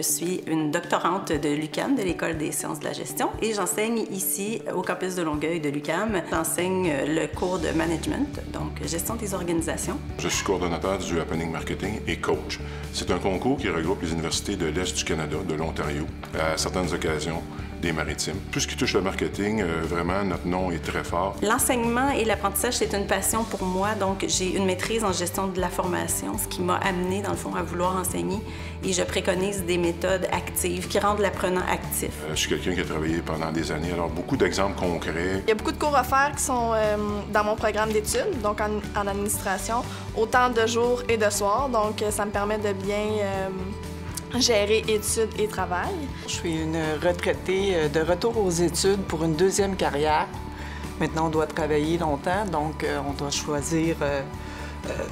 suis une doctorante de l'UCAM, de l'École des sciences de la gestion, et j'enseigne ici au campus de Longueuil de l'UCAM. J'enseigne le cours de management, donc gestion des organisations. Je suis coordonnateur du Happening Marketing et coach. C'est un concours qui regroupe les universités de l'Est du Canada, de l'Ontario, à certaines occasions des maritimes. Tout ce qui touche le marketing, euh, vraiment, notre nom est très fort. L'enseignement et l'apprentissage, c'est une passion pour moi. Donc, j'ai une maîtrise en gestion de la formation, ce qui m'a amené, dans le fond, à vouloir enseigner. Et je préconise des méthodes actives qui rendent l'apprenant actif. Euh, je suis quelqu'un qui a travaillé pendant des années, alors beaucoup d'exemples concrets. Il y a beaucoup de cours à faire qui sont euh, dans mon programme d'études, donc en, en, administration, autant de jours et de soirs. Donc, ça me permet de bien gérer études et travail. Je suis une retraitée euh, de retour aux études pour une deuxième carrière. Maintenant, on doit travailler longtemps, donc euh, on doit choisir euh,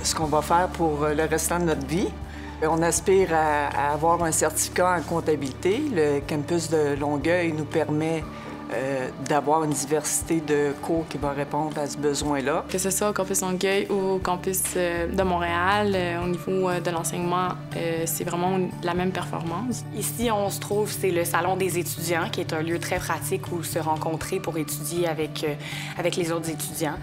ce qu'on va faire pour le restant de notre vie. On aspire à, avoir un certificat en comptabilité. Le campus de Longueuil nous permet euh, d'avoir une diversité de cours qui va répondre à ce besoin-là. Que ce soit au campus Longueuil ou au campus euh, de Montréal, euh, au niveau de l'enseignement, c'est vraiment la même performance. Ici, on se trouve, c'est le salon des étudiants, qui est un lieu très pratique où se rencontrer pour étudier avec, avec les autres étudiants.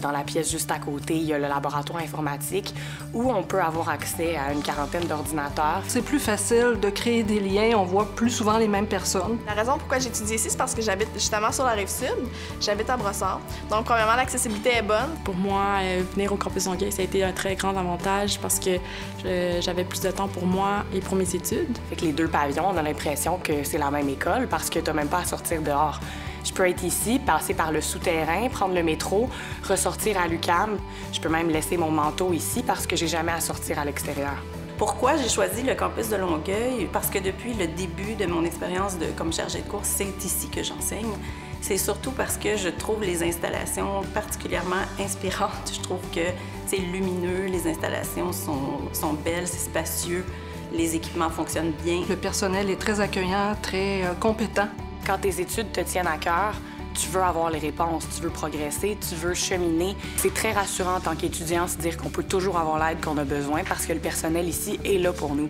Dans la pièce juste à côté, il y a le laboratoire informatique où on peut avoir accès à une quarantaine d'ordinateurs. C'est plus facile de créer des liens, on voit plus souvent les mêmes personnes. La raison pourquoi j'étudie ici, c'est parce que j'habite justement sur la rive sud. J'habite à Brossard. Donc, premièrement, l'accessibilité est bonne. Pour moi, euh, venir au campus Longueuil, ça a été un très grand avantage parce que j'avais plus de temps pour moi et pour mes études. Avec les deux pavillons, on a l'impression que c'est la même école parce que tu n'as même pas à sortir dehors. Je peux être ici, passer par le souterrain, prendre le métro, ressortir à l'UCAM. Je peux même laisser mon manteau ici parce que j'ai jamais à sortir à l'extérieur. Pourquoi j'ai choisi le campus de Longueuil? Parce que depuis le début de mon expérience de, comme chargée de cours, c'est ici que j'enseigne. C'est surtout parce que je trouve les installations particulièrement inspirantes. Je trouve que c'est lumineux, les installations sont, sont belles, c'est spacieux, les équipements fonctionnent bien. Le personnel est très accueillant, très euh, compétent. Quand tes études te tiennent à cœur, tu veux avoir les réponses, tu veux progresser, tu veux cheminer. C'est très rassurant en tant qu'étudiant se dire qu'on peut toujours avoir l'aide qu'on a besoin parce que le personnel ici est là pour nous.